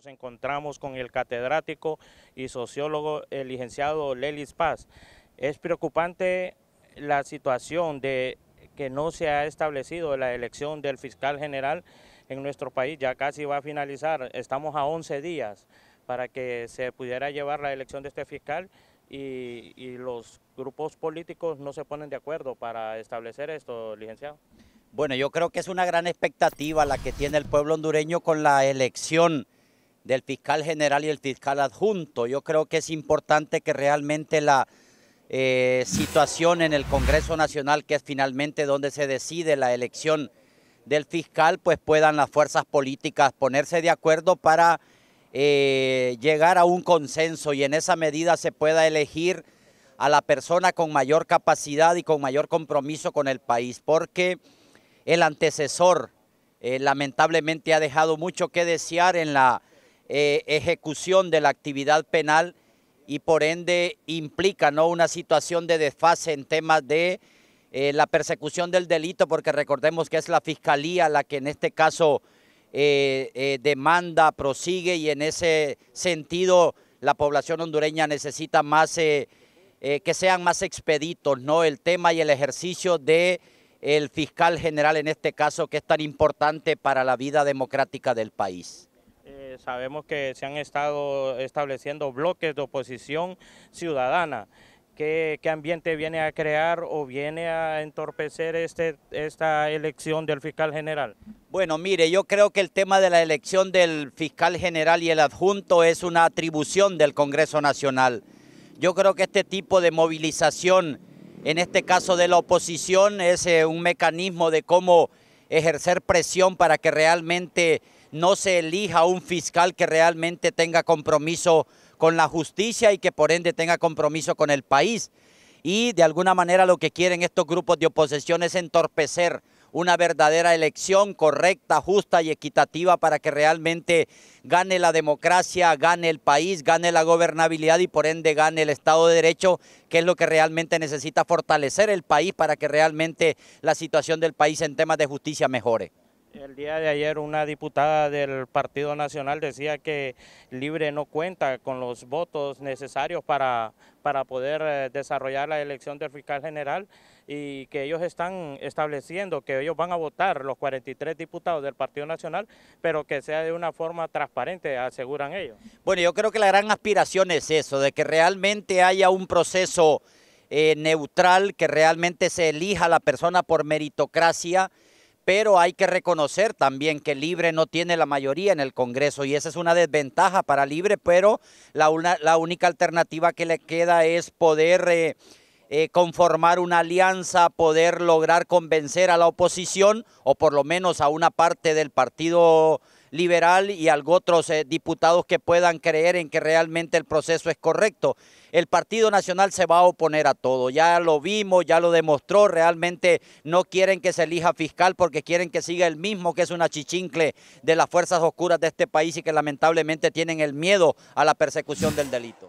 Nos encontramos con el catedrático y sociólogo, el licenciado Lelis Paz. Es preocupante la situación de que no se ha establecido la elección del fiscal general en nuestro país, ya casi va a finalizar, estamos a 11 días para que se pudiera llevar la elección de este fiscal y, y los grupos políticos no se ponen de acuerdo para establecer esto, licenciado. Bueno, yo creo que es una gran expectativa la que tiene el pueblo hondureño con la elección del fiscal general y el fiscal adjunto. Yo creo que es importante que realmente la eh, situación en el Congreso Nacional, que es finalmente donde se decide la elección del fiscal, pues puedan las fuerzas políticas ponerse de acuerdo para eh, llegar a un consenso y en esa medida se pueda elegir a la persona con mayor capacidad y con mayor compromiso con el país, porque el antecesor eh, lamentablemente ha dejado mucho que desear en la eh, ejecución de la actividad penal y por ende implica ¿no? una situación de desfase en temas de eh, la persecución del delito, porque recordemos que es la fiscalía la que en este caso demanda, prosigue y en ese sentido la población hondureña necesita más que sean más expeditos, ¿no? El tema y el ejercicio de el fiscal general en este caso que es tan importante para la vida democrática del país. Sabemos que se han estado estableciendo bloques de oposición ciudadana. ¿Qué, ¿Qué, ambiente viene a crear o viene a entorpecer este, esta elección del fiscal general? Bueno, mire, yo creo que el tema de la elección del fiscal general y el adjunto es una atribución del Congreso Nacional. Yo creo que este tipo de movilización en este caso de la oposición, es eh, un mecanismo de cómo ejercer presión para que realmente no se elija un fiscal que realmente tenga compromiso con la justicia y que por ende tenga compromiso con el país. Y de alguna manera lo que quieren estos grupos de oposición es entorpecer una verdadera elección correcta, justa y equitativa para que realmente gane la democracia, gane el país, gane la gobernabilidad y por ende gane el Estado de Derecho, que es lo que realmente necesita fortalecer el país para que realmente la situación del país en temas de justicia mejore. El día de ayer una diputada del Partido Nacional decía que Libre no cuenta con los votos necesarios para, para poder eh, desarrollar la elección del fiscal general y que ellos están estableciendo que ellos van a votar los 43 diputados del Partido Nacional, pero que sea de una forma transparente, aseguran ellos. Bueno, yo creo que la gran aspiración es eso, de que realmente haya un proceso eh, neutral, que realmente se elija la persona por meritocracia, pero hay que reconocer también que Libre no tiene la mayoría en el Congreso y esa es una desventaja para Libre, pero la, única alternativa que le queda es poder eh, eh, conformar una alianza, poder lograr convencer a la oposición o por lo menos a una parte del Partido Liberal y a otros eh, diputados que puedan creer en que realmente el proceso es correcto. El Partido Nacional se va a oponer a todo, ya lo vimos, ya lo demostró, realmente no quieren que se elija fiscal porque quieren que siga el mismo que es una chichincle de las fuerzas oscuras de este país y que lamentablemente tienen el miedo a la persecución del delito.